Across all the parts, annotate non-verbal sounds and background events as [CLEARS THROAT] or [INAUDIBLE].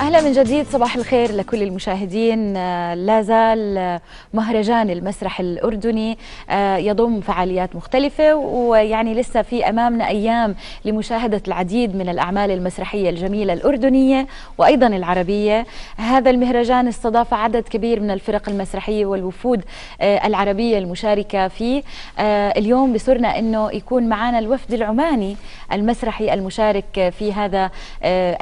أهلا من جديد صباح الخير لكل المشاهدين. آه، لا زال آه، مهرجان المسرح الأردني آه، يضم فعاليات مختلفة ويعني لسه في أمامنا أيام لمشاهدة العديد من الأعمال المسرحية الجميلة الأردنية وأيضا العربية. هذا المهرجان استضاف عدد كبير من الفرق المسرحية والوفود العربية المشاركة فيه. اليوم بسرنا إنه يكون معنا الوفد العماني المسرحي المشارك في هذا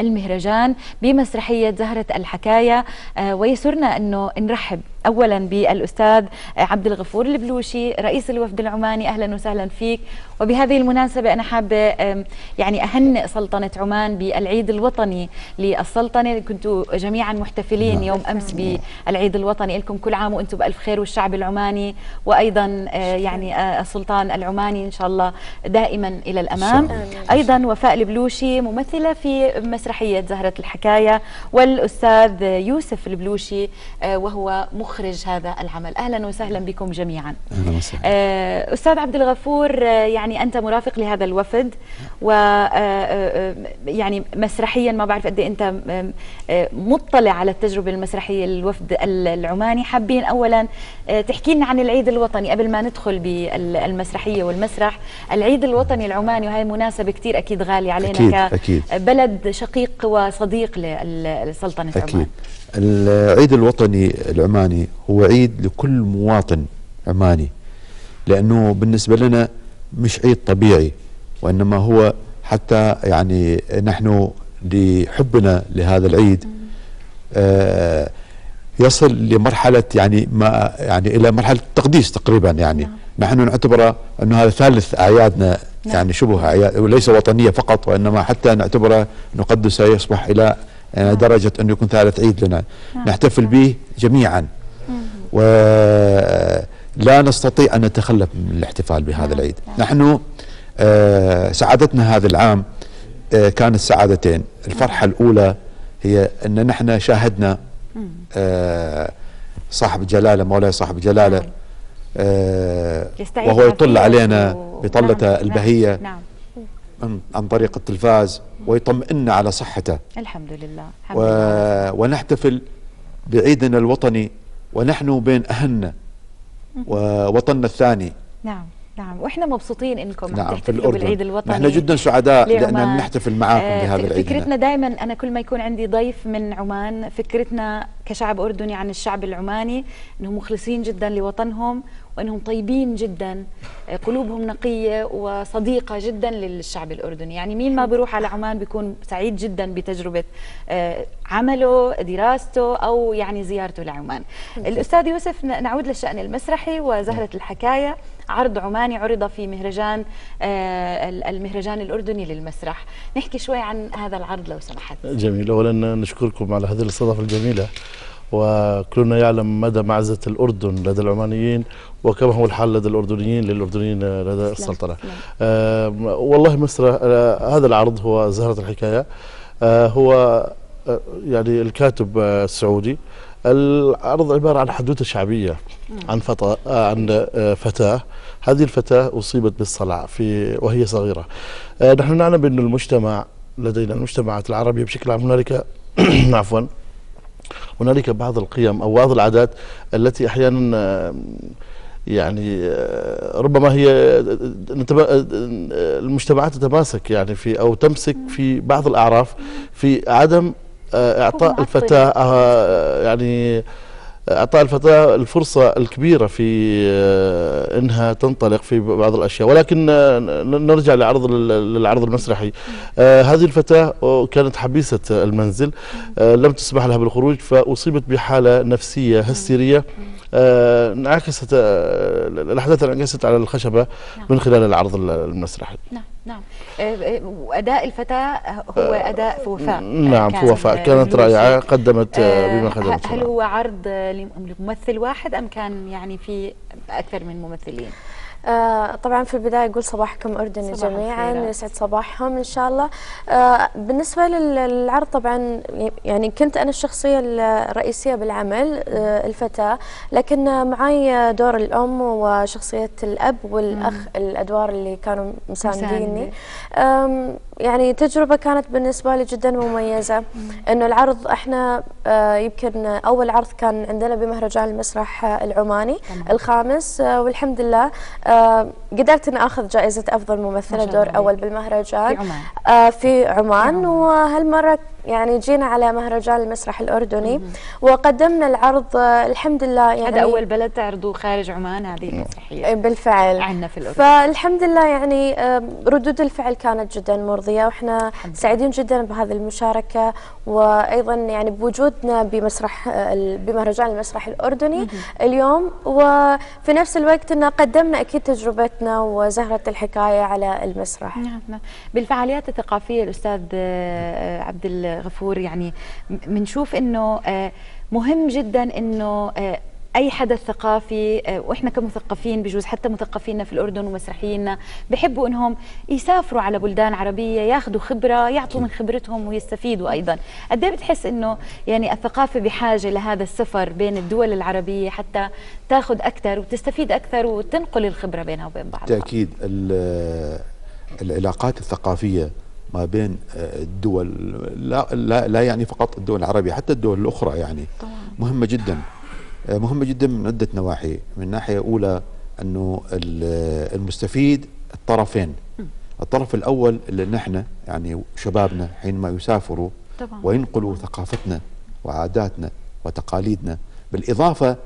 المهرجان بمسرح مسرحية زهرة الحكاية. آه، ويسرنا أنه نرحب. اولا بالأستاذ عبد الغفور البلوشي رئيس الوفد العماني. أهلا وسهلا فيك. وبهذه المناسبة أنا حابة يعني اهنئ سلطنة عمان بالعيد الوطني للسلطنة. كنتوا جميعا محتفلين نعم. يوم أمس بالعيد الوطني. لكم كل عام وأنتم بألف خير والشعب العماني وأيضا آه، يعني السلطان العماني إن شاء الله دائما إلى الأمام. أيضا وفاء البلوشي ممثلة في مسرحية زهرة الحكاية والأستاذ يوسف البلوشي وهو مخ مخرج هذا العمل. أهلا وسهلا بكم جميعا. أهلا وسهلا. آه، أستاذ عبد الغفور آه، يعني أنت مرافق لهذا الوفد و آه، يعني مسرحيا ما بعرف قد إيه أنت مطلع على التجربة المسرحية للوفد العماني. حابين اولا تحكي لنا عن العيد الوطني قبل ما ندخل بالمسرحية والمسرح. العيد الوطني العماني وهي مناسبة كثير أكيد غاليه علينا أكيد كبلد شقيق وصديق لسلطنة أكيد. عمان العيد الوطني العماني هو عيد لكل مواطن عماني لأنه بالنسبة لنا مش عيد طبيعي وإنما هو حتى يعني نحن لحبنا لهذا العيد آه يصل لمرحلة يعني ما يعني إلى مرحلة التقديس تقريبا يعني نعم. نحن نعتبره أنه هذا ثالث أعيادنا نعم. يعني شبه أعياد وليس وطنية فقط وإنما حتى نعتبره نقدسه يصبح إلى. درجة أنه يكون ثالث عيد لنا. نعم. نحتفل به جميعا. ولا نستطيع أن نتخلف من الاحتفال بهذا العيد. نحن آه سعادتنا هذا العام آه كانت سعادتين. الفرحة الأولى هي أن نحن شاهدنا آه صاحب جلالة مولاي صاحب جلالة آه وهو يطل علينا بطلته نعم. البهية. نعم. عن طريق التلفاز ويطمئن على صحته. الحمد لله. الحمد و... لله. ونحتفل بعيدنا الوطني ونحن بين أهلنا ووطننا الثاني. نعم نعم. وإحنا مبسوطين إنكم نعم تحتفلوا بالعيد الوطني. نحن جدا سعداء لأن نحتفل معاكم آه بهذا العيد فكرتنا دائما أنا كل ما يكون عندي ضيف من عمان فكرتنا كشعب أردني عن الشعب العماني إنهم مخلصين جدا لوطنهم وإنهم طيبين جدا قلوبهم نقية وصديقة جدا للشعب الأردني. يعني مين ما بيروح على عمان بيكون سعيد جدا بتجربة آه، عمله دراسته أو يعني زيارته لعمان. الأستاذ يوسف نعود للشأن المسرحي وزهرة الحكاية. عرض عماني عرض في مهرجان آه، المهرجان الأردني للمسرح. نحكي شوي عن هذا العرض لو سمحت. جميل. اولا نشكركم على هذه الاستضافه الجميلة. وكلنا يعلم مدى معزة الأردن لدى العمانيين وكما هو الحال لدى الأردنيين للأردنيين لدى السلطنة. آه والله مصر آه هذا العرض هو زهرة الحكاية. آه هو آه يعني الكاتب آه السعودي. العرض عبارة عن حدوتة شعبية عن فتاة عن آه فتاة. هذه الفتاة أصيبت بالصلع في وهي صغيرة. آه نحن نعلم بأن المجتمع لدينا المجتمعات العربية بشكل عام هنالك [CLEARS THROAT] عفوا هنالك بعض القيم أو بعض العادات التي أحيانا يعني ربما هي المجتمعات تتماسك يعني في أو تمسك في بعض الأعراف في عدم إعطاء الفتاة يعني اعطاء الفتاة الفرصة الكبيرة في آه، إنها تنطلق في بعض الأشياء. ولكن آه، نرجع لعرض للعرض المسرحي. آه، هذه الفتاة كانت حبيسة المنزل. لم تسمح لها بالخروج فأصيبت بحالة نفسية هستيرية. انعكست الأحداث انعكست على الخشبة نعم. من خلال العرض المسرحي. نعم. نعم. واداء الفتاة هو أداء في وفاء نعم في وفاء كانت رائعة قدمت بما خدمت هل هو عرض لممثل واحد أم كان يعني في أكثر من ممثلين؟ آه طبعا في البداية أقول صباحكم أردني صباح جميعا. يسعد صباحهم إن شاء الله. آه بالنسبة للعرض طبعا يعني كنت أنا الشخصية الرئيسية بالعمل آه الفتاة لكن معي دور الأم وشخصية الأب والأخ الأدوار اللي كانوا مسانديني. يعني تجربة كانت بالنسبة لي جدا مميزة. إنه العرض إحنا آه يمكن أول عرض كان عندنا بمهرجان المسرح العماني. الخامس آه، والحمد لله آه، قدرت إني آخذ جائزة أفضل ما ممثله شاء الله دور أول عليك. بالمهرجان في عمان. آه، في عمان عمان. يعني جينا على مهرجان المسرح الأردني وقدمنا العرض الحمد لله يعني هذا أول بلد تعرضوه خارج عمان هذه المسرحيه بالفعل. عنا في الأردن. فالحمد لله يعني ردود الفعل كانت جدا مرضية لله. سعيدين جدا بهذه المشاركة وأيضا يعني بوجودنا بمسرح بمهرجان المسرح الأردني اليوم. وفي نفس الوقت إن قدمنا أكيد تجربتنا وزهرة الحكاية على المسرح. نعم نعم. بالفعاليات الثقافية الأستاذ آه، عبد الغفور يعني بنشوف إنه آه، مهم جدا إنه آه، أي حدث ثقافي آه، وإحنا كمثقفين بجوز حتى مثقفينا في الأردن ومسرحيينا بحبوا إنهم يسافروا على بلدان عربية ياخذوا خبرة يعطوا من خبرتهم ويستفيدوا أيضا. قد إيه بتحس إنه يعني الثقافة بحاجة لهذا السفر بين الدول العربية حتى تاخذ أكثر وتستفيد أكثر وتنقل الخبرة بينها وبين بعضها؟ بالتأكيد ال- العلاقات الثقافية ما بين آه، الدول لا, لا, لا يعني فقط الدول العربية حتى الدول الأخرى يعني طبعاً. مهمة جدا آه، مهمة جدا من عدة نواحي من ناحية أولى أنه ال- المستفيد الطرفين. الطرف الأول اللي نحن يعني شبابنا حينما يسافروا طبعاً. وينقلوا ثقافتنا وعاداتنا وتقاليدنا بالإضافة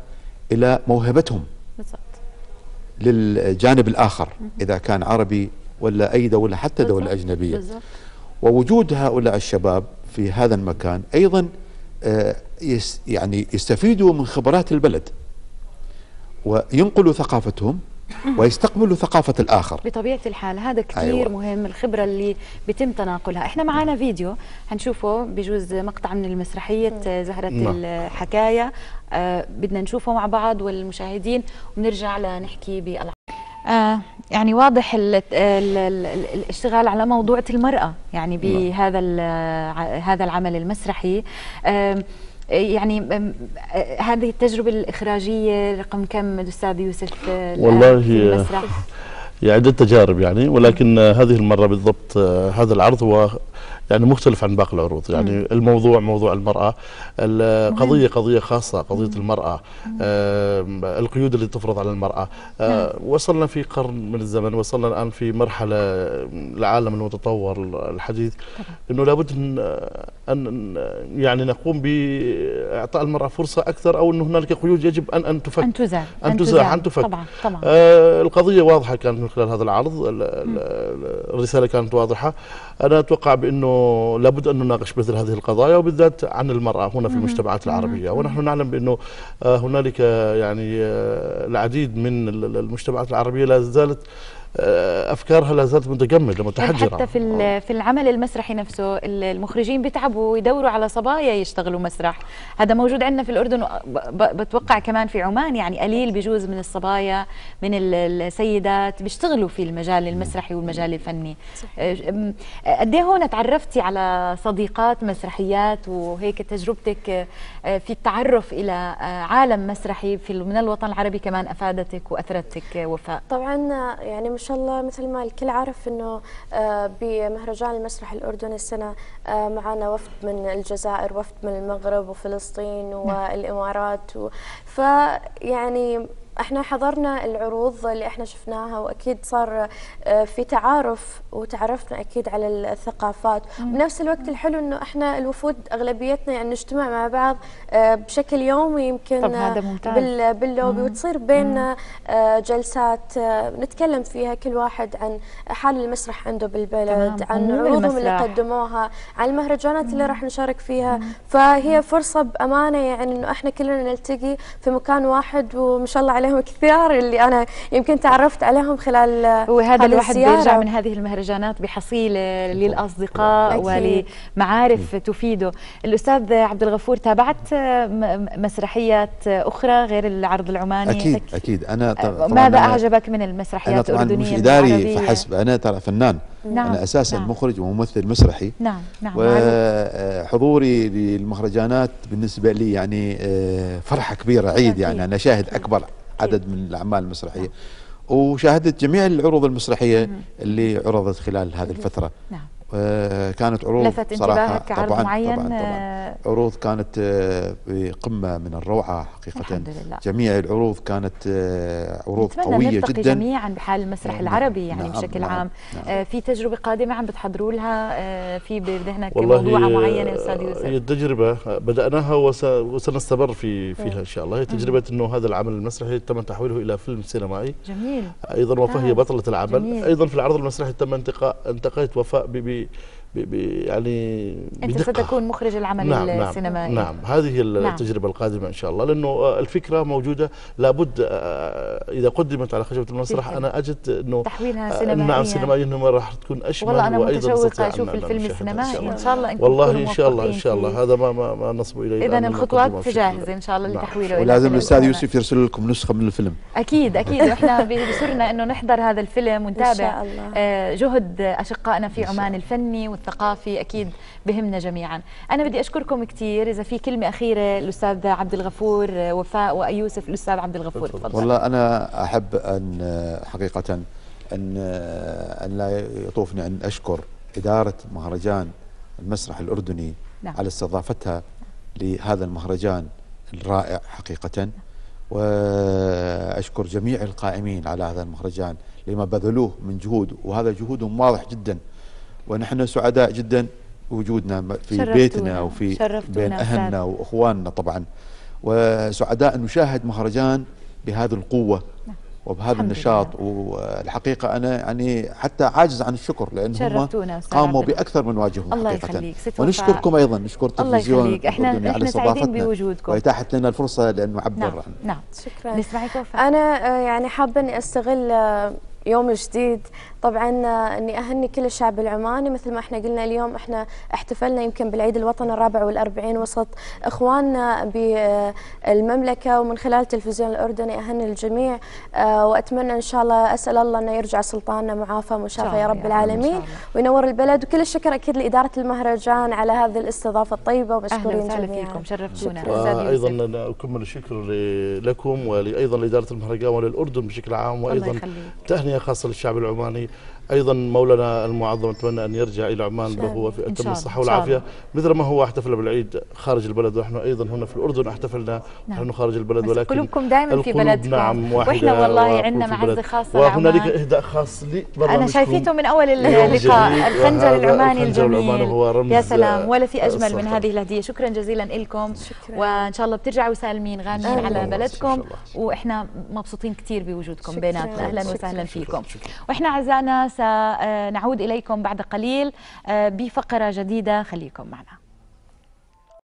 إلى موهبتهم بالضبط. للجانب الآخر. إذا كان عربي ولا أي دولة حتى دولة. أجنبية ووجود هؤلاء الشباب في هذا المكان أيضا آه، يس يعني يستفيدوا من خبرات البلد وينقلوا ثقافتهم [COUGHS] ويستقبلوا ثقافة الآخر بطبيعة الحال هذا كثير أيوة. مهم الخبرة اللي بيتم تناقلها إحنا معنا فيديو حنشوفه بجوز مقطع من المسرحية زهرة نعم. الحكاية آه بدنا نشوفه مع بعض والمشاهدين ونرجع لنحكي بالع... آه يعني واضح ال ال ال ال الاشتغال على موضوع المرأة يعني بهذا ال- ع- هذا العمل المسرحي. آه يعني آه، هذه التجربة الإخراجية رقم كم الأستاذ يوسف؟ والله، في المسرح؟ يعني عدة تجارب يعني ولكن هذه المرة بالضبط هذا العرض هو يعني مختلف عن باقي العروض. يعني الموضوع موضوع المرأة القضية قضية خاصة قضية المرأة آم، القيود اللي تفرض على المرأة. آه، وصلنا في قرن من الزمن وصلنا الآن في مرحلة العالم المتطور الحديث أنه لابد أن أن يعني نقوم بإعطاء المرأة فرصة أكثر أو أن هنالك قيود يجب أن أن تفك أن تزال أن تزاح أن تفك. طبعا طبعا. آه القضية واضحة كانت من خلال هذا العرض ال- ال- الرسالة كانت واضحة. أنا أتوقع بأنه لابد أن نناقش مثل هذه القضايا وبالذات عن المرأة هنا في المجتمعات العربية. ونحن نعلم بأنه آه هنالك يعني آه العديد من ال- ال- المجتمعات العربية لا زالت آه أفكارها لا زالت متجمدة يعني متحجرة حتى في ال- في العمل المسرحي نفسه ال- المخرجين بيتعبوا ويدوروا على صبايا يشتغلوا مسرح. هذا موجود عندنا في ب- بتوقع كمان في عمان يعني قليل بجوز من الصبايا من ال- السيدات بيشتغلوا في المجال المسرحي والمجال الفني. أم، قد إيه هون تعرفتي على صديقات مسرحيات وهيك تجربتك؟ في التعرف إلى أه، عالم مسرحي في من الوطن العربي كمان أفادتك وأثرتك وفاء طبعا آه، يعني ما شاء الله مثل ما الكل عارف إنه آه، بمهرجان المسرح الأردني السنة آه، معنا وفد من الجزائر وفد من المغرب وفلسطين والإمارات و... فيعني إحنا حضرنا العروض اللي إحنا شفناها وأكيد صار آه، في تعارف وتعرفنا أكيد على الثقافات. بنفس الوقت الحلو إنه إحنا الوفود أغلبيتنا يعني نجتمع مع بعض آه، بشكل يومي يمكن طب هذا آه، ممتاز. بال باللوبي وتصير بيننا آه، جلسات آه، نتكلم فيها كل واحد عن حال المسرح عنده بالبلد تمام. عن عروضهم اللي. قدموها عن المهرجانات اللي راح نشارك فيها. فهي فرصة بأمانة يعني إنه إحنا كلنا نلتقي في مكان واحد وما شاء الله عليهم عليهم كثير اللي أنا يمكن تعرفت عليهم خلال وهذا الواحد بيرجع من هذه المهرجانات بحصيلة للأصدقاء ولمعارف تفيده. الأستاذ عبد الغفور تابعت مسرحيات أخرى غير العرض العماني؟ أكيد أكيد. أنا طبعا ماذا أعجبك من المسرحيات أنا الأردنية؟ مش إداري فحسب. أنا ترى فنان. نعم أنا أساسا نعم. مخرج وممثل مسرحي. نعم نعم. وحضوري للمهرجانات بالنسبة لي يعني فرحة كبيرة عيد يعني. أنا شاهد أكبر. عدد من الأعمال المسرحية. وشاهدت جميع العروض المسرحية اللي عرضت خلال هذه الفترة. نعم. كانت عروض لفت صراحة انتباهك عرض طبعا معين طبعا. طبعا عروض كانت بقمة من الروعة حقيقه. الحمد لله. جميع العروض كانت عروض نلتقي جدا. جميعا بحال المسرح نعم العربي يعني نعم بشكل نعم عام. نعم. في تجربة قادمة عم بتحضروا لها في بذهنك والله موضوعه معينه أستاذ يوسف؟ هي التجربه بدأناها وسنستمر في فيها إن شاء الله. هي تجربة إنه هذا العمل المسرحي تم تحويله إلى فيلم سينمائي. جميل. أيضا وفاء هي بطلة العمل. جميل. أيضا في العرض المسرحي تم انتقاء انتقيت وفاء very يعني أنت بدقة. ستكون مخرج العمل نعم السينمائي. نعم. نعم هذه هي التجربة نعم. القادمة إن شاء الله. لأنه الفكرة موجودة. لابد إذا قدمت على خشبة المسرح أنا أجد إنه تحويلها سينمائيا. نعم سينمائيا انه راح تكون أشمل والله أنا متشوقة أشوف الفيلم السينمائي. إن شاء الله. انكم والله إن شاء الله إن شاء الله. هذا ما ما, ما نصب إليه اذا الخطوات جاهزه إن شاء الله لتحويله نعم. ولازم الأستاذ يوسف يرسل لكم نسخة من الفيلم. أكيد أكيد. وإحنا [LAUGHS] بسرنا إنه نحضر هذا الفيلم ونتابع جهد أشقائنا في عمان الفني والثقافي أكيد بهمنا جميعا. أنا بدي أشكركم كثير إذا في كلمة أخيرة الأستاذ عبد الغفور وفاء وأيوسف الأستاذ عبد الغفور تفضل. والله أنا أحب أن حقيقة أن أن لا يطوفني أن أشكر إدارة مهرجان المسرح الأردني نعم. على استضافتها لهذا المهرجان الرائع حقيقة. وأشكر جميع القائمين على هذا المهرجان لما بذلوه من جهود وهذا جهودهم واضح جدا. ونحن سعداء جدا بوجودنا في شرفتونا. بيتنا وفي شرفتونا بين أهلنا أستاذ. وإخواننا طبعا. وسعداء أن نشاهد مهرجان بهذه القوة وبهذا الحمد النشاط. والحقيقة أنا يعني حتى عاجز عن الشكر لأن هم قاموا عبد بأكثر من واجبهم الله حقيقة. يخليك. ونشكركم أيضا نشكر الله التلفزيون يخليك. إحنا إحنا سعيدين استضافتنا بوجودكم. واتاحت لنا الفرصة لأن نعبر نعم نعم شكرا. نسمعك وفاء. أنا آه، يعني حابة أني أستغل آه، يوم جديد. طبعا آه، إني أهني كل الشعب العماني. مثل ما إحنا قلنا اليوم إحنا احتفلنا يمكن بالعيد الوطني الرابع والأربعين وسط إخواننا بالمملكه ومن خلال التلفزيون الأردني أهني الجميع آه، وأتمنى إن شاء الله أسأل الله إنه يرجع سلطاننا معافى مشافى يا رب العالمين وينور البلد. وكل الشكر أكيد لإدارة المهرجان على هذه الاستضافة الطيبة. أهلا ومشكورين جميعا. فيكم. شرفتونا. وأيضا أكمل الشكر لكم وأيضا لإدارة المهرجان وللأردن بشكل عام. الله وأيضا تهنئة خاصة للشعب العماني. أيضا مولانا المعظم أتمنى أن يرجع إلى عمان وهو في اتم. الصحه والعافيه. مثل ما هو احتفل بالعيد خارج البلد ونحن أيضا هنا في الأردن احتفلنا نعم. نحن خارج البلد بس ولكن قلوبكم دايما في بلدكم نعم وإحنا والله عندنا معزة. خاصة وهنالك إهداء خاص أنا لبرنامجكم شايفيته من أول اللقاء الخنجر العماني الجميل هو رمز يا سلام ولا في أجمل من. هذه الهدية شكرا جزيلا لكم وإن شاء الله بترجعوا سالمين غانمين. على بلدكم. وإحنا مبسوطين كثير بوجودكم. بيناتنا أهلا. وسهلا شكراً. فيكم شكراً. وإحنا أعزائنا سنعود إليكم بعد قليل آه، بفقرة جديدة خليكم معنا.